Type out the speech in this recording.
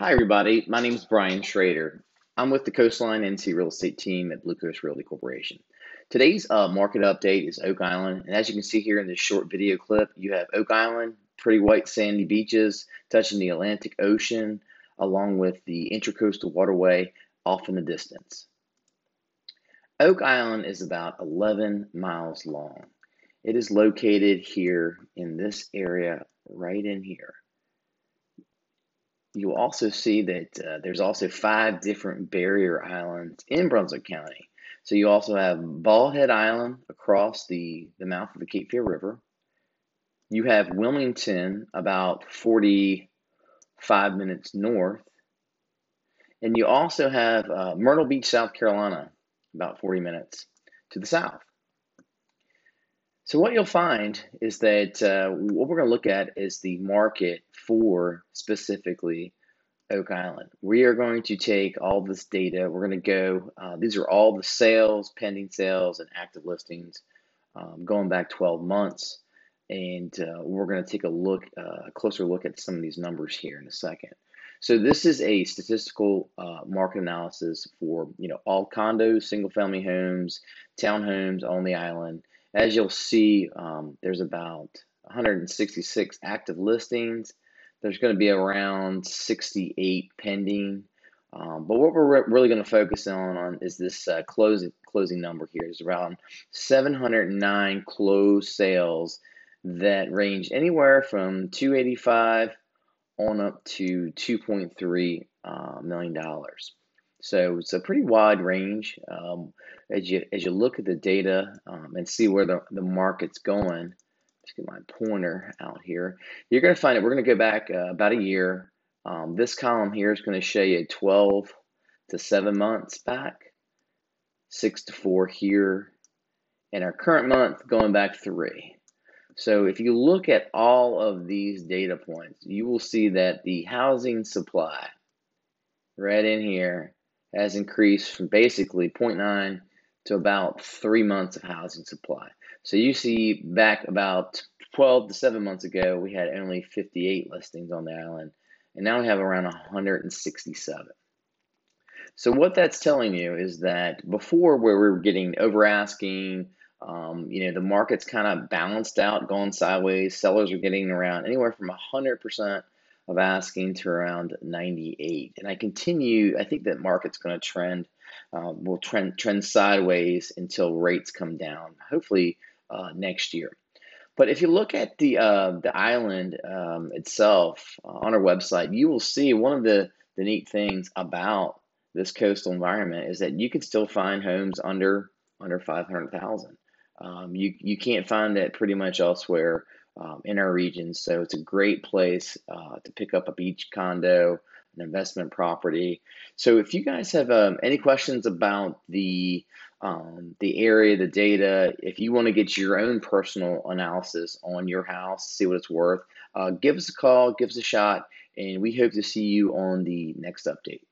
Hi, everybody. My name is Brian Schrader. I'm with the Coastline NC Real Estate team at Blue Coast Realty Corporation. Today's uh, market update is Oak Island, and as you can see here in this short video clip, you have Oak Island, pretty white sandy beaches touching the Atlantic Ocean, along with the Intracoastal Waterway off in the distance. Oak Island is about 11 miles long. It is located here in this area, right in here you'll also see that uh, there's also five different barrier islands in Brunswick County. So you also have Bald Head Island across the, the mouth of the Cape Fear River. You have Wilmington about 45 minutes north. And you also have uh, Myrtle Beach, South Carolina, about 40 minutes to the south. So what you'll find is that uh, what we're going to look at is the market for specifically Oak Island. We are going to take all this data. We're going to go. Uh, these are all the sales, pending sales, and active listings um, going back 12 months, and uh, we're going to take a look, uh, a closer look at some of these numbers here in a second. So this is a statistical uh, market analysis for you know all condos, single-family homes, townhomes on the island as you'll see, um, there's about 166 active listings. There's going to be around 68 pending. Um, but what we're re really going to focus on, on is this uh, closing closing number here. Is around 709 closed sales that range anywhere from 285 on up to 2.3 uh, million dollars. So it's a pretty wide range. Um, as you as you look at the data um, and see where the, the market's going, let's get my pointer out here. You're going to find it. We're going to go back uh, about a year. Um, this column here is going to show you 12 to 7 months back, 6 to 4 here, and our current month going back 3. So if you look at all of these data points, you will see that the housing supply right in here has increased from basically 0.9 to about three months of housing supply. So you see back about 12 to 7 months ago, we had only 58 listings on the island, and now we have around 167. So what that's telling you is that before where we were getting over asking, um, you know, the market's kind of balanced out, going sideways. Sellers are getting around anywhere from 100% of asking to around 98. And I continue, I think that market's going to trend, um, will trend, trend sideways until rates come down, hopefully uh, next year. But if you look at the uh, the island um, itself uh, on our website, you will see one of the, the neat things about this coastal environment is that you can still find homes under under 500,000. Um, you you can't find that pretty much elsewhere um, in our region. So it's a great place uh, to pick up a beach condo, an investment property. So if you guys have um, any questions about the um, the area, the data, if you want to get your own personal analysis on your house, see what it's worth, uh, give us a call, give us a shot, and we hope to see you on the next update.